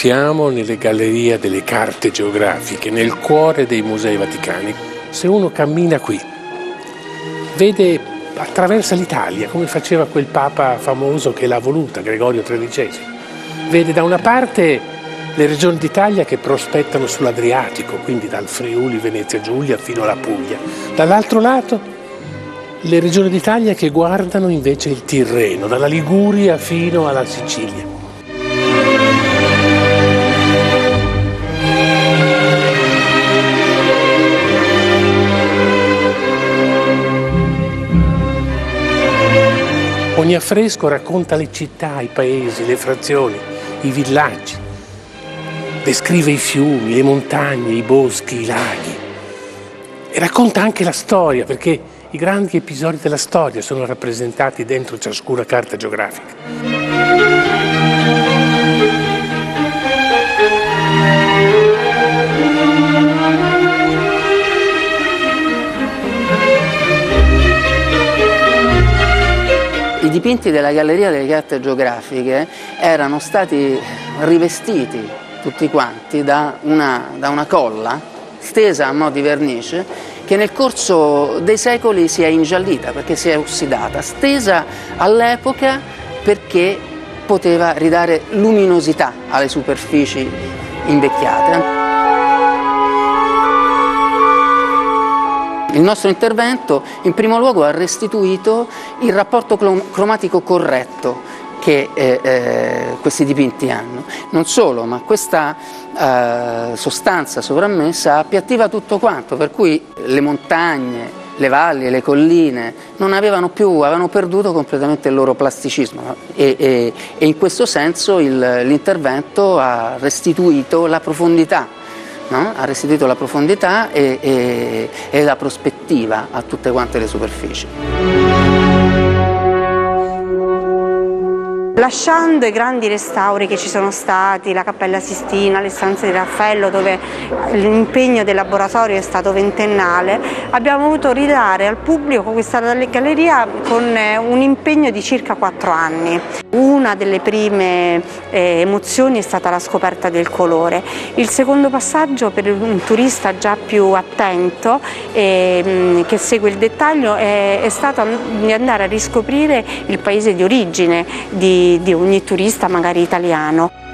Siamo nelle gallerie delle carte geografiche, nel cuore dei musei vaticani. Se uno cammina qui, vede, attraversa l'Italia, come faceva quel Papa famoso che l'ha voluta, Gregorio XIII. Vede da una parte le regioni d'Italia che prospettano sull'Adriatico, quindi dal Friuli, Venezia Giulia fino alla Puglia. Dall'altro lato le regioni d'Italia che guardano invece il Tirreno, dalla Liguria fino alla Sicilia. Ogni affresco racconta le città, i paesi, le frazioni, i villaggi, descrive i fiumi, le montagne, i boschi, i laghi e racconta anche la storia perché i grandi episodi della storia sono rappresentati dentro ciascuna carta geografica. I dipinti della Galleria delle Carte Geografiche erano stati rivestiti tutti quanti da una, da una colla stesa a mo' di vernice che nel corso dei secoli si è ingiallita perché si è ossidata, stesa all'epoca perché poteva ridare luminosità alle superfici invecchiate. Il nostro intervento in primo luogo ha restituito il rapporto cromatico corretto che eh, eh, questi dipinti hanno. Non solo, ma questa eh, sostanza sovrammessa appiattiva tutto quanto, per cui le montagne, le valli le colline non avevano più, avevano perduto completamente il loro plasticismo e, e, e in questo senso l'intervento ha restituito la profondità no? ha restituito la profondità e, e, e la prospettiva a tutte quante le superfici. Lasciando i grandi restauri che ci sono stati, la Cappella Sistina, le stanze di Raffaello dove l'impegno del laboratorio è stato ventennale, abbiamo voluto ridare al pubblico questa galleria con eh, un impegno di circa quattro anni. Una delle prime eh, emozioni è stata la scoperta del colore. Il secondo passaggio per un turista già più attento eh, che segue il dettaglio è, è stato di andare a riscoprire il paese di origine di di, ogni turista magari italiano.